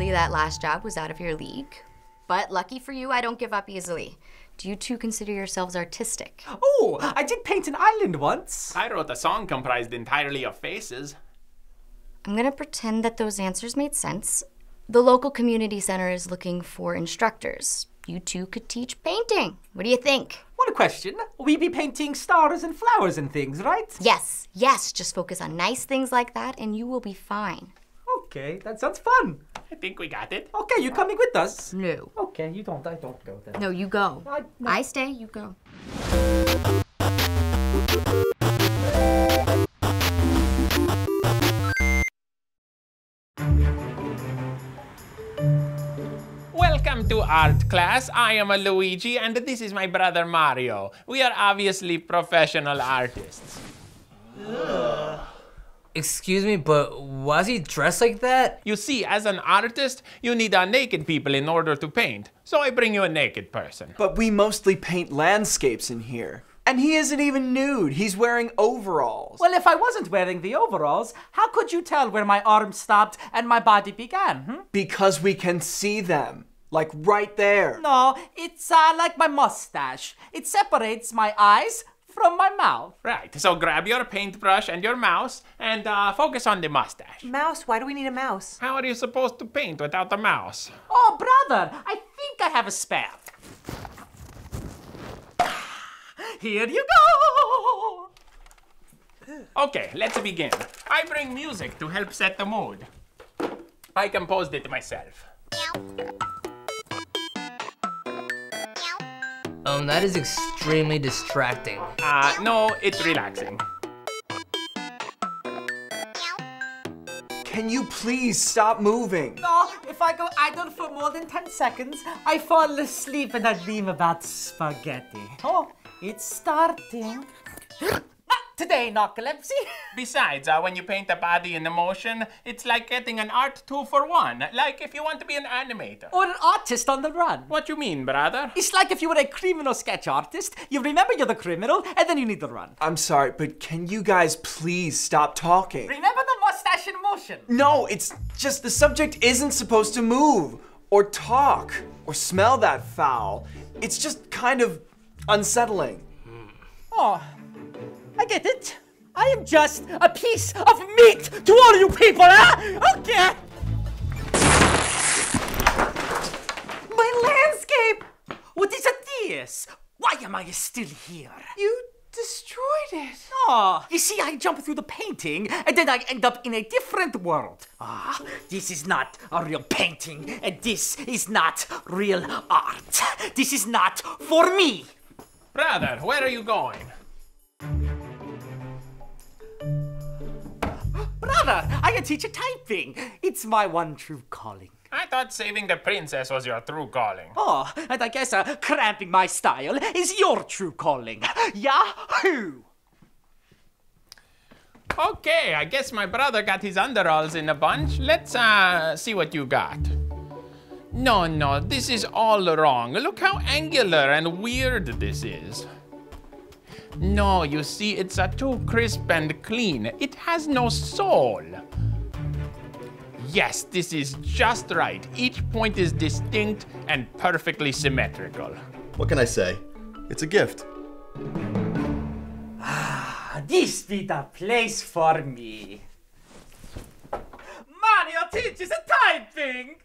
Clearly, that last job was out of your league. But lucky for you, I don't give up easily. Do you two consider yourselves artistic? Oh, I did paint an island once. I wrote a song comprised entirely of faces. I'm gonna pretend that those answers made sense. The local community center is looking for instructors. You two could teach painting. What do you think? What a question. We be painting stars and flowers and things, right? Yes, yes, just focus on nice things like that and you will be fine. Okay, that sounds fun. I think we got it. Okay, you coming with us? No. Okay, you don't. I don't go then. No, you go. I- no. I stay, you go. Welcome to art class. I am a Luigi and this is my brother Mario. We are obviously professional artists. Excuse me, but why is he dressed like that? You see, as an artist, you need a naked people in order to paint. So I bring you a naked person. But we mostly paint landscapes in here. And he isn't even nude. He's wearing overalls. Well, if I wasn't wearing the overalls, how could you tell where my arm stopped and my body began? Hmm? Because we can see them. Like right there. No, it's uh, like my mustache. It separates my eyes from my mouth. Right, so grab your paintbrush and your mouse and uh, focus on the mustache. Mouse? Why do we need a mouse? How are you supposed to paint without a mouse? Oh, brother, I think I have a spare. Here you go. Okay, let's begin. I bring music to help set the mood. I composed it myself. Um, that is extremely distracting. Uh, no, it's relaxing. Can you please stop moving? No, if I go idle for more than 10 seconds, I fall asleep and I dream about spaghetti. Oh, it's starting. Not today, narcolepsy. Besides, uh, when you paint a body in motion, it's like getting an art two for one. Like if you want to be an animator. Or an artist on the run. What you mean, brother? It's like if you were a criminal sketch artist, you remember you're the criminal, and then you need to run. I'm sorry, but can you guys please stop talking? Remember the mustache in motion? No, it's just the subject isn't supposed to move, or talk, or smell that foul. It's just kind of unsettling. Oh, I get it. I am just a piece of meat to all you people, huh? Okay. My landscape! What is this? Why am I still here? You destroyed it. Oh, you see, I jump through the painting and then I end up in a different world. Ah, this is not a real painting, and this is not real art. This is not for me. Brother, where are you going? I can teach you typing. It's my one true calling. I thought saving the princess was your true calling. Oh, and I guess uh, cramping my style is your true calling. Yahoo! Okay, I guess my brother got his underalls in a bunch. Let's uh see what you got. No, no, this is all wrong. Look how angular and weird this is. No, you see, it's uh, too crisp and clean. It has no soul. Yes, this is just right. Each point is distinct and perfectly symmetrical. What can I say? It's a gift. Ah, this be the place for me. Mario teaches a typing!